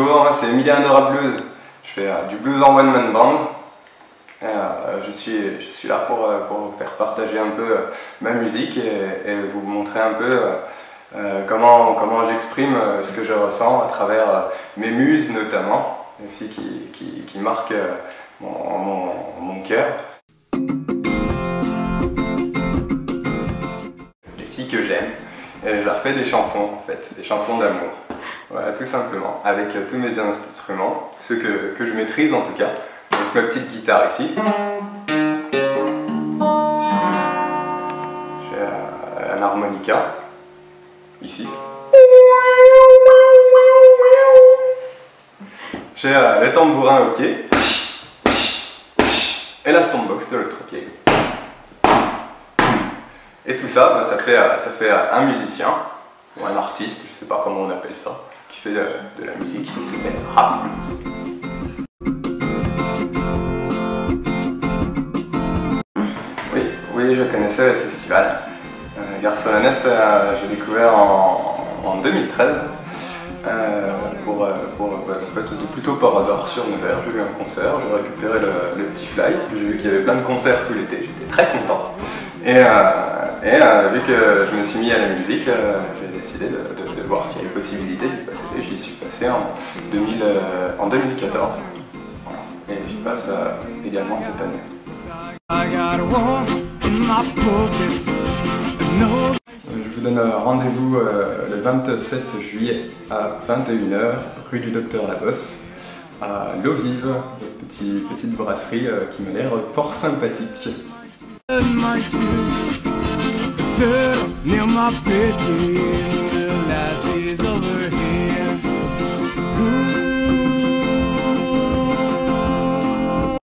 moi c'est Emiliano Blues. Je fais du blues en one-man band. je, suis, je suis là pour, pour vous faire partager un peu ma musique et, vous montrer un peu comment, comment j'exprime ce que je ressens à travers mes muses notamment, les filles qui, qui, marquent mon, cœur. Les filles que j'aime, je leur fais des chansons en fait, des chansons d'amour. Voilà, tout simplement, avec tous mes instruments, ceux que, que je maîtrise en tout cas. Donc ma petite guitare ici. J'ai euh, un harmonica, ici. J'ai euh, les tambourins au pied et la stompbox de l'autre pied. Et tout ça, ben, ça fait, ça fait un musicien, ou un artiste, je ne sais pas comment on appelle ça, qui fait de, la musique qui s'appelle rap blues. Je connaissais le festival. Euh, Garçonnette, euh, j'ai découvert en, en 2013. Euh, pour, euh, pour plutôt par hasard sur Nevers, j'ai eu un concert, j'ai récupéré le, petit fly, j'ai vu qu'il y avait plein de concerts tout l'été, j'étais très content. Et, euh, et vu que je me suis mis à la musique, j'ai décidé de, voir s'il y avait possibilité d'y passer. J'y suis passé en, 2000, en 2014. Et j'y passe également cette année. Je vous donne rendez-vous euh, le 27 juillet à 21h, rue du Docteur Labosse, à l'eau vive, petite, petite brasserie euh, qui m'a l'air fort sympathique. nice girl near my bed. The last is over here.